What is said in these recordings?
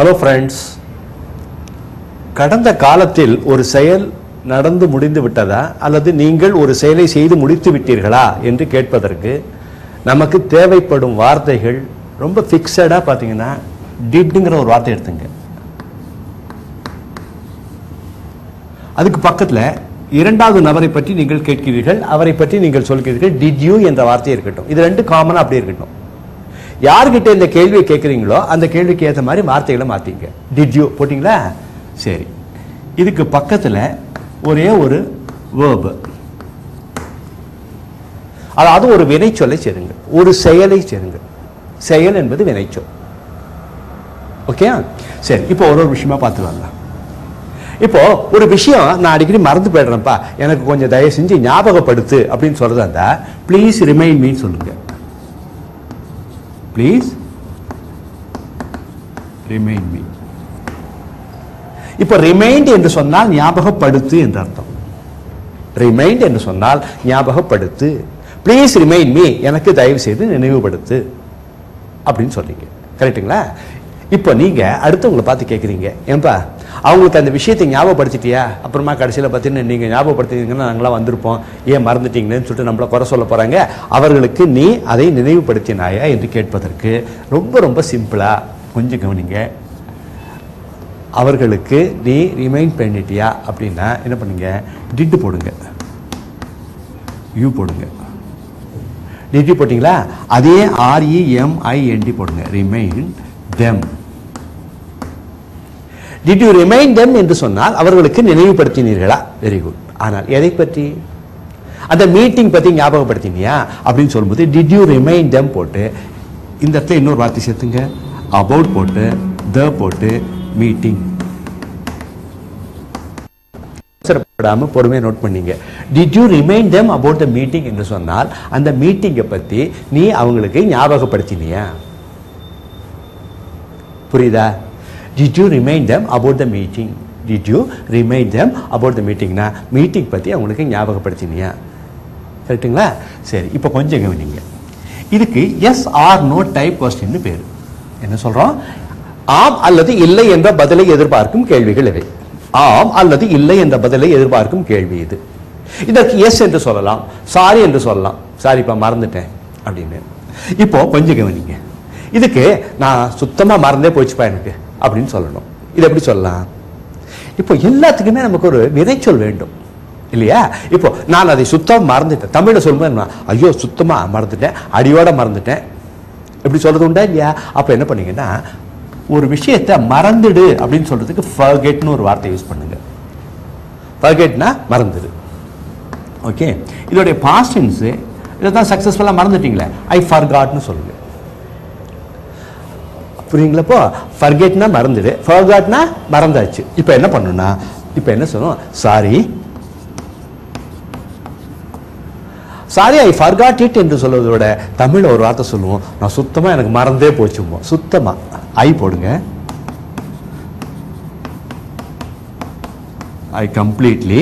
Hello friends கடந்த காலத்தில் ஒரு செயல் நடந்து முடிந்து விட்டதா? அல்லது நீங்கள் ஒரு செயலை செய்து முடித்து விட்டீர்களா? என்று கேட்பதற்கு நமக்கு தேவைப்படும் வார்த்தைகள் ரொம்ப ஃபிக்ஸடாக பார்த்தீங்கன்னா டிட்ங்கிற ஒரு வார்த்தை எடுத்துங்க. அதுக்கு பக்கத்தில் இரண்டாவது நபரை பற்றி நீங்கள் கேட்கிறீர்கள் அவரை பற்றி நீங்கள் சொல்கிறீர்கள் டிட்யூ என்ற வார்த்தை இருக்கட்டும். இது ரெண்டு காமனாக அப்படியே இருக்கட்டும். யார்கிட்ட இந்த கேள்வியை கேட்குறீங்களோ அந்த கேள்விக்கு ஏற்ற மாதிரி வார்த்தைகளை மாற்றிங்க டிட் யூ போட்டிங்களா? சரி. இதுக்கு பக்கத்தில் ஒரே ஒரு வேர்பு அதாவது ஒரு வினைச்சொல்லை சேருங்க. ஒரு செயலை சேருங்க. செயல் என்பது வினைச்சொல். ஓகே சரி இப்போ ஒரு ஒரு விஷயமா பார்த்து வரலாம். இப்போ ஒரு விஷயம் நான் அடிக்கடி மறந்து போயிடுறேன்ப்பா. எனக்கு கொஞ்சம் தயவு செஞ்சு ஞாபகப்படுத்து அப்படின்னு சொல்றதா இருந்தா ப்ளீஸ் ரிமைண்ட் மீன்னு சொல்லுங்க. ப்ளீஸ் ரிமைண்ட் மீ இப்போ ரிமைண்ட் என்று சொன்னால் ஞாபகப்படுத்து என்று அர்த்தம். ரிமைண்ட் என்று சொன்னால் ஞாபகப்படுத்து. ப்ளீஸ் ரிமைண்ட் மீ எனக்கு தயவு செய்து நினைவுபடுத்து. அப்படின்னு சொல்றீங்க. கரெக்ட்டுங்களா இப்போ நீங்கள் அடுத்தவங்களை பார்த்து கேட்குறீங்க ஏன்பா? அவங்களுக்கு அந்த விஷயத்தை ஞாபகப்படுத்திட்டியா? அப்புறமா கடைசியில் பார்த்தீங்கன்னா நீங்கள் ஞாபகப்படுத்திங்கன்னா நாங்களாம் வந்திருப்போம். ஏன் மறந்துட்டீங்கன்னு சொல்லிட்டு நம்மளை குறை சொல்ல போகிறாங்க அவர்களுக்கு நீ அதை நினைவுபடுத்தினாயா என்று கேட்பதற்கு ரொம்ப ரொம்ப சிம்பிளாக கொஞ்சம் கவனிங்க. அவர்களுக்கு நீ ரிமைண்ட் பண்ணிட்டியா அப்படின்னா என்ன பண்ணுங்க? டிட்டு போடுங்க. யூ போடுங்க. டிடி போட்டிங்களா? அதே R E M I N D போடுங்க. Remind them did you remind them என்று சொன்னால் அவர்களுக்கு நினைவுபடுத்தினீர்களா? வெரி குட் ஆனால் எதை பற்றி? அந்த மீட்டிங் பற்றி ஞாபகப்படுத்தினியா? அப்படின்னு சொல்லும்போது டிட் யூ ரிமைண்ட் தெம் போட்டு இந்த இடத்துல இன்னொரு வார்த்தை சேர்த்துங்க. அபவுட் போட்டு த போட்டு மீட்டிங் அவசரப்படாம பொறுமையாக நோட் பண்ணீங்க. Did you remind them about the meeting என்று சொன்னால் அந்த மீட்டிங்கை பற்றி நீ அவங்களுக்கு ஞாபகப்படுத்தினியா? புரியுதா? Did you remind them about the meeting did you remind them about the மீட்டிங்னா meeting பற்றி அவங்களுக்கு ஞாபகப்படுத்தினியா கரெக்டுங்களா சரி இப்போ கொஞ்சம் கவனிங்க. இதுக்கு எஸ் ஆர் நோ டைப் கொஸ்டின்னு பேர். என்ன சொல்கிறோம் ஆம் அல்லது இல்லை என்ற பதிலை எதிர்பார்க்கும் கேள்விகள் இவை. ஆம் அல்லது இல்லை என்ற பதிலை எதிர்பார்க்கும் கேள்வி இது. இதற்கு எஸ் என்று சொல்லலாம் சாரி என்று சொல்லலாம். சாரிப்பா மறந்துட்டேன் அப்படின்னு. இப்போ கொஞ்சம் கவனிங்க. இதுக்கு நான் சுத்தமாக மறந்தே போச்சுப்பா எனக்கு. அப்படின்னு சொல்லணும். இது எப்படி சொல்லலாம்? இப்போ எல்லாத்துக்குமே நமக்கு ஒரு விதைச்சொல் வேண்டும். இல்லையா? இப்போ நான் அதை சுத்தமாக மறந்துட்டேன். தமிழில் சொல்லும்போது என்ன ஐயோ சுத்தமாக மறந்துட்டேன். அடியோட மறந்துட்டேன். எப்படி சொல்கிறது உண்டா இல்லையா? அப்போ என்ன பண்ணீங்கன்னா ஒரு விஷயத்தை மறந்துடு அப்படின்னு சொல்கிறதுக்கு ஃபர்கெட்னு ஒரு வார்த்தை யூஸ் பண்ணுங்க. ஃபர்கெட்னா மறந்துடு. ஓகே இதோடைய பாஸ்டன்ஸ் இதை தான் சக்ஸஸ்ஃபுல்லாக மறந்துட்டீங்களே? ஐ ஃபர்காட்னு சொல்லுங்கள் புரியுங்களா இப்போ ஃபர்கெட்னா மறந்துடு. ஃபர்காட்னா மறந்தாச்சு. இப்போ என்ன பண்ணணும்னா இப்போ என்ன சொல்லணும் sorry sorry I forgot it என்று சொல்வதோட தமிழில் ஒரு வார்த்தை சொல்லுவோம். நான் சுத்தமாக எனக்கு மறந்தே போச்சுமோ சுத்தமாக ஐ போடுங்க. I completely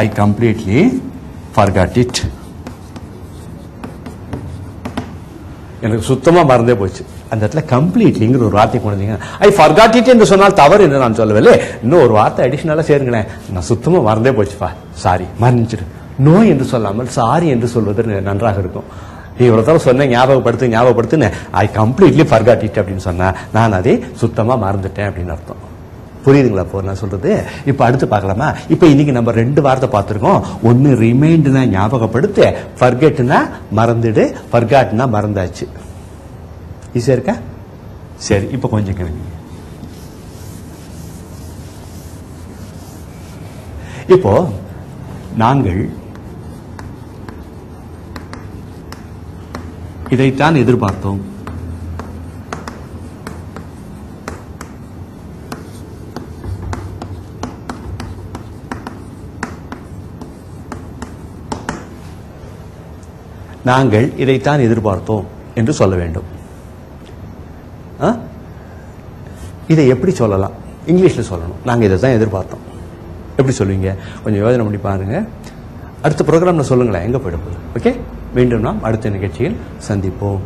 I completely forgot it எனக்கு சுத்தமாக மறந்தே போச்சு. அந்த இடத்துல கம்ப்ளீட்லிங்கிற ஒரு வார்த்தை கொண்டு வந்தீங்க. ஐ ஃபர்காட் இட் என்று சொன்னால் தவறு என்று நான் சொல்லவில்லை. இன்னும் ஒரு வார்த்தை அடிஷ்னலாக சேருங்களேன். நான் சுத்தமாக மறந்தே போச்சுப்பா. சாரி மறந்துச்சிடு நோ என்று சொல்லாமல் சாரி என்று சொல்வது நன்றாக இருக்கும். நீ இவ்வளோ தடவை சொன்ன ஞாபகப்படுத்து ஞாபகப்படுத்துன்னு ஐ கம்ப்ளீட்லி ஃபர்காட் இட் அப்படின்னு சொன்னேன் நான் அதை சுத்தமாக மறந்துட்டேன் அப்படின்னு அர்த்தம். புரியுதுங்களா இப்போ நான் சொல்றது? இப்போ அடுத்து பார்க்கலாமா? இப்போ இன்னைக்கு நம்ம ரெண்டு வார்த்தை பார்த்துருக்கோம். ஒன்று ரிமைண்டுனா ஞாபகப்படுத்து ஃபர்கெட்னா மறந்துடு ஃபர்காட்னா மறந்தாச்சு. ஈஸியாக இருக்கா? சரி இப்போ கொஞ்சம் கிளம்பி இப்போ நாங்கள் இதைத்தான் எதிர்பார்த்தோம். நாங்கள் இதைத்தான் எதிர்பார்த்தோம் என்று சொல்ல வேண்டும். ஆ? இதை எப்படி சொல்லலாம்? இங்கிலீஷில் சொல்லணும். நாங்கள் இதை தான் எதிர்பார்த்தோம். எப்படி சொல்லுவீங்க? கொஞ்சம் யோசனை பண்ணி பாருங்க. அடுத்த ப்ரோக்ராமில் சொல்லுங்களேன். எங்கே போயிட போகுது? ஓகே மீண்டும் நாம் அடுத்த நிகழ்ச்சியில் சந்திப்போம்.